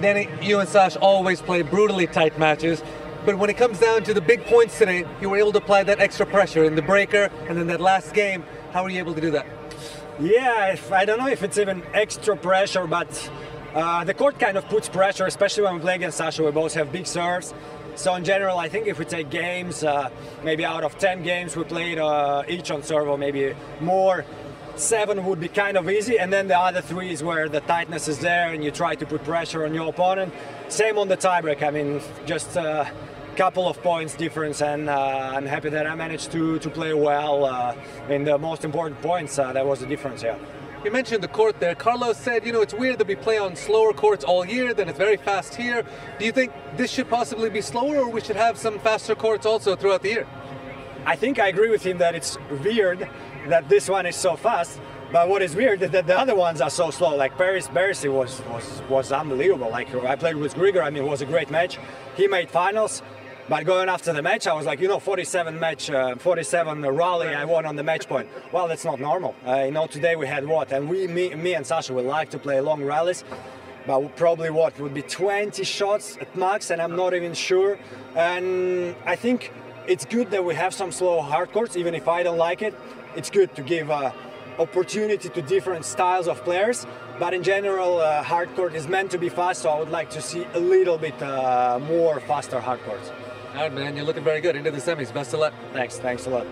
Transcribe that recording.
Danny, you and Sash always play brutally tight matches. But when it comes down to the big points today, you were able to apply that extra pressure in the breaker and then that last game. How were you able to do that? Yeah, if, I don't know if it's even extra pressure, but uh, the court kind of puts pressure, especially when we play against Sasha. We both have big serves. So in general, I think if we take games, uh, maybe out of 10 games we played uh, each on serve or maybe more, seven would be kind of easy. And then the other three is where the tightness is there and you try to put pressure on your opponent. Same on the tiebreak. I mean, just a couple of points difference and uh, I'm happy that I managed to, to play well uh, in the most important points. Uh, that was the difference, yeah. You mentioned the court there. Carlos said, you know, it's weird that we play on slower courts all year, then it's very fast here. Do you think this should possibly be slower or we should have some faster courts also throughout the year? I think I agree with him that it's weird that this one is so fast. But what is weird is that the other ones are so slow. Like Paris Bercy was, was was unbelievable. Like I played with Grigor, I mean it was a great match. He made finals. But going after the match, I was like, you know, 47 match, uh, 47 rally, I won on the match point. Well, that's not normal. Uh, you know, today we had what, and we, me, me and Sasha, would like to play long rallies, but probably what would be 20 shots at max, and I'm not even sure. And I think it's good that we have some slow hard courts, even if I don't like it. It's good to give. Uh, opportunity to different styles of players. But in general, uh, hard court is meant to be fast, so I would like to see a little bit uh, more faster hard courts. All right, man, you're looking very good into the semis. Best of luck. Thanks, thanks a lot.